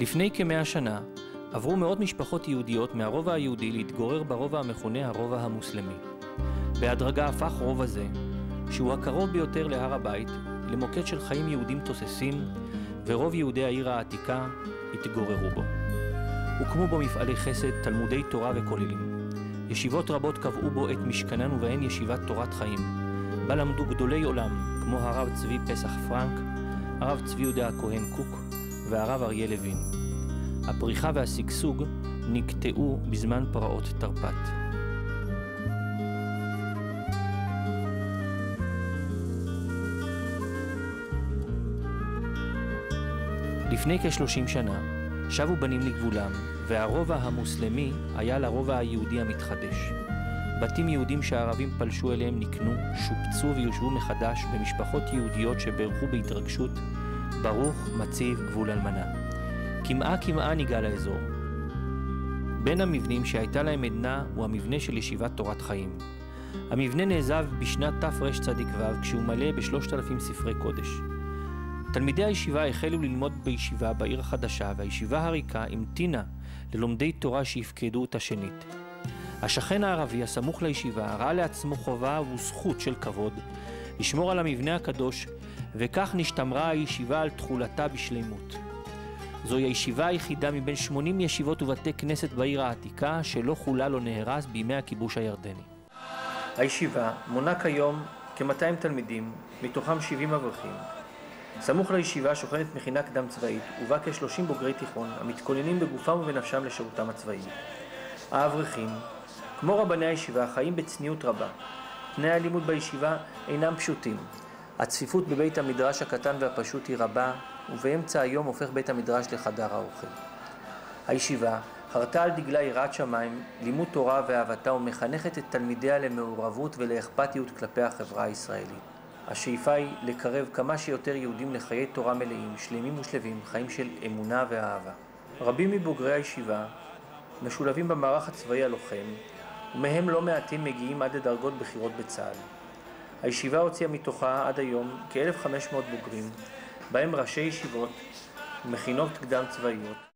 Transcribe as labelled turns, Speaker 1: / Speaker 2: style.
Speaker 1: לפני כמאה שנה עברו מאות משפחות יהודיות מהרובע היהודי להתגורר ברובע המכונה הרובע המוסלמי. בהדרגה הפך רובע זה, שהוא הקרוב ביותר להר הבית, למוקד של חיים יהודים תוססים, ורוב יהודי העיר העתיקה התגוררו בו. הוקמו בו מפעלי חסד, תלמודי תורה וכוללים. ישיבות רבות קבעו בו את משכנן ובהן ישיבת תורת חיים, בה למדו גדולי עולם, כמו הרב צבי פסח פרנק, הרב צבי יהודה הכהן קוק והרב אריה לוין. הפריחה והשגשוג נקטעו בזמן פרעות תרפ"ט. לפני כשלושים שנה שבו בנים לגבולם, והרובע המוסלמי היה לרובע היהודי המתחדש. בתים יהודים שהערבים פלשו אליהם נקנו, שופצו ויושבו מחדש במשפחות יהודיות שברכו בהתרגשות ברוך מציב גבול אלמנה. קמעה קמעה ניגע לאזור. בין המבנים שהייתה להם עדנה הוא המבנה של ישיבת תורת חיים. המבנה נעזב בשנת תרצ"ו כשהוא מלא בשלושת אלפים ספרי קודש. תלמידי הישיבה החלו ללמוד בישיבה בעיר החדשה, והישיבה הריקה המתינה ללומדי תורה שיפקדו אותה שנית. השכן הערבי הסמוך לישיבה ראה לעצמו חובה וזכות של כבוד לשמור על המבנה הקדוש, וכך נשתמרה הישיבה על תכולתה בשלימות. זוהי הישיבה היחידה מבין 80 ישיבות ובתי כנסת בעיר העתיקה שלא חולל או נהרס בימי הכיבוש הירדני. הישיבה מונה כיום כ-200 תלמידים, מתוכם 70 אברכים. סמוך לישיבה שוכנת מכינה קדם צבאית, ובה כ-30 בוגרי תיכון, המתכוננים בגופם ובנפשם לשירותם הצבאי. האברכים, כמו רבני הישיבה, חיים בצניעות רבה. תנאי הלימוד בישיבה אינם פשוטים. הצפיפות בבית המדרש הקטן והפשוט היא רבה, ובאמצע היום הופך בית המדרש לחדר האוכל. הישיבה חרתה על דגלה יראת שמיים, לימוד תורה ואהבתה ומחנכת את תלמידיה למעורבות ולאכפתיות כלפי החברה הישראלית. השאיפה היא לקרב כמה שיותר יהודים לחיי תורה מלאים, שלמים ושלווים, חיים של אמונה ואהבה. רבים מבוגרי הישיבה משולבים במערך הצבאי הלוחם, ומהם לא מעטים מגיעים עד לדרגות בכירות בצה"ל. הישיבה הוציאה מתוכה עד היום כ-1,500 בוגרים, בהם ראשי ישיבות ומכינות קדם צבאיות.